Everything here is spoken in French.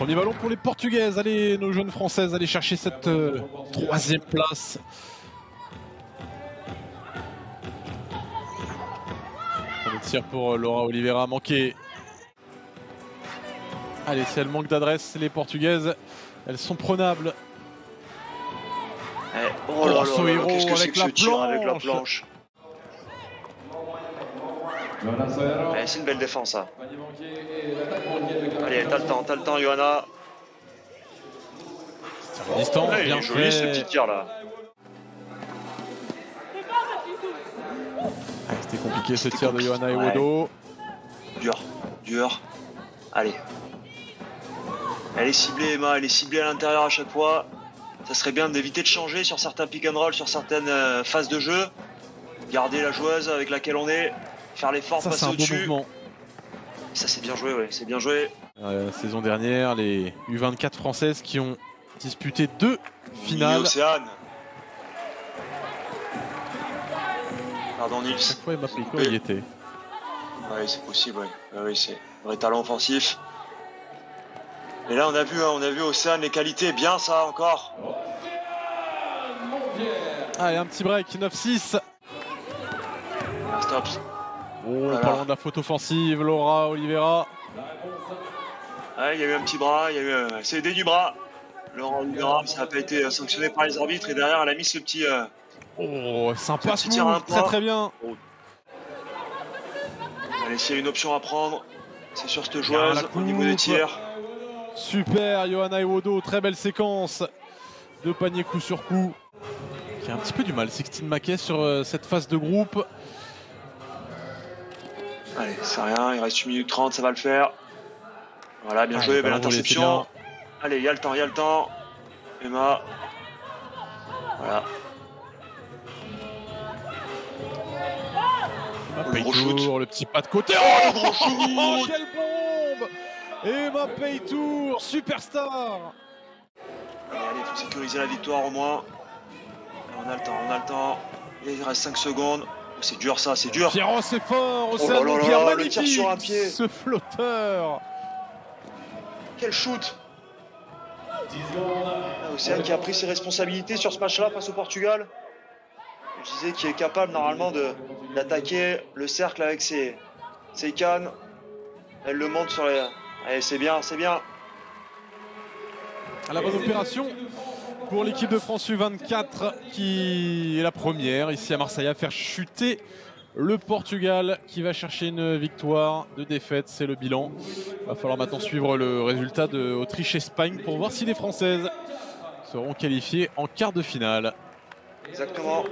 Premier ballon pour les Portugaises. Allez, nos jeunes Françaises, allez chercher cette euh, troisième place. Le tir pour euh, Laura Oliveira manqué. Allez, si elles manquent d'adresse, les Portugaises, elles sont prenables. Eh, oh là là, que la avec la planche. Allez, c'est une belle défense ça. Allez, t'as le temps, t'as le temps, Johanna. Distance, Ouais, bien joli ce petit tir là. Ah, C'était compliqué ce tir de Johanna ouais. Ewodo. Dur, dur. Allez. Elle est ciblée, Emma, elle est ciblée à l'intérieur à chaque fois. Ça serait bien d'éviter de changer sur certains pick and roll, sur certaines euh, phases de jeu. Garder la joueuse avec laquelle on est, faire l'effort, Ça, c'est passer un beau au-dessus. mouvement. Ça, c'est bien joué, ouais, c'est bien joué. Euh, la saison dernière, les U24 françaises qui ont disputé deux finales. Océane. Pardon, Nils. Chaque fois, Plico coupé. y était. Ouais, c'est possible, ouais. Ouais, oui, c'est un vrai talent offensif. Et là, on a vu, hein, on a vu Océane, les qualités, bien ça encore. Allez, un petit break, 9-6. Ah, Stop. Oh, Voilà. parlons de la faute offensive, Laura Oliveira. Ouais, il y a eu un petit bras, il y a eu un CD du bras. Laurent Oliveira, ça n'a pas été euh, sanctionné par les arbitres et derrière, elle a mis ce petit. euh, Oh, sympa ce tir à très très bien. Allez, s'il y a une option à prendre, c'est sur cette joueuse au niveau des tirs. Super, Johanna Ewodo, très belle séquence de panier coup sur coup. Qui a un petit peu du mal, Sixtine Maquet sur euh, cette phase de groupe. Allez, c'est rien, il reste 1 minute 30, ça va le faire. Voilà, bien joué, le belle interception. Allez, il y a le temps, il y a le temps. Emma. Voilà. Emma Le gros shoot. le petit pas de côté. Oh, le gros Oh, shoot quelle bombe Emma Peytour, superstar Allez, allez, faut sécuriser la victoire au moins. On a le temps, on a le temps. Il reste 5 secondes. Oh, c'est dur ça, c'est dur. Pierrot, c'est fort Oh là là Pierre, là, le tir sur un pied. Ce flotteur Quel shoot Ah, Océane qui a pris ses responsabilités sur ce match-là face au Portugal. Je disais qu'il est capable normalement d'attaquer le cercle avec ses, ses cannes. Elle le monte sur les. Allez, c'est bien, c'est bien. à la bonne opération pour l'équipe de France U24 qui est la première ici à Marseille à faire chuter le Portugal qui va chercher une victoire de défaite, c'est le bilan. Va falloir maintenant suivre le résultat de Autriche-Espagne pour voir si les Françaises seront qualifiées en quart de finale. Exactement.